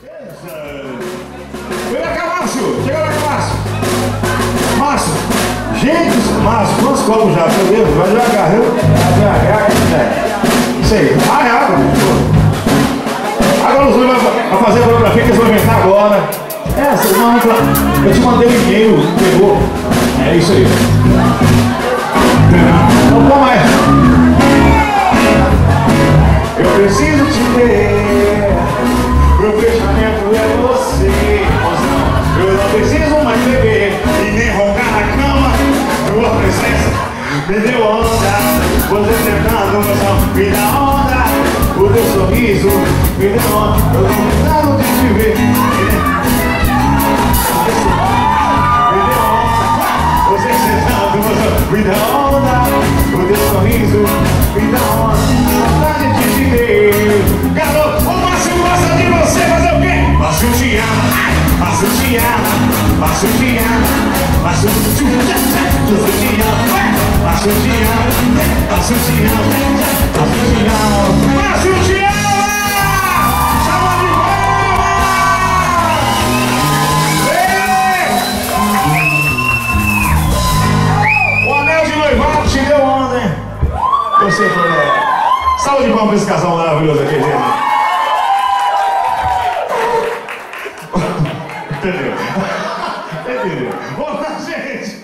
Vem cá, Márcio! Chega lá, Márcio! Márcio! Gente, Márcio, quantos copos já? Meu Deus, vai devagar, viu? Vai devagar, né? Isso aí. Ah, é água. Agora os dois vão fazer a coreografia que eles vão inventar agora. É, vocês vão. Eu te mandei um e-mail, pegou. É isso aí. Então, como é? Eu preciso te ver. Me deu onda. Você sentando no chão, me dá onda. O teu sorriso me deu onda. Eu tô precisando de te ver. Me deu onda. Você sentando no chão, me dá onda. O teu sorriso me dá onda. Vontade de te ver. Garoto, o Márcio gosta de você fazer o quê? Márcio te ama. Márcio te ama. Márcio te ama. Márcio te ama. Associado, associado, associado. Associado! você foi. É... Salve de palmas para esse casal maravilhoso a gente. Entendeu? Entendeu? Vamos gente!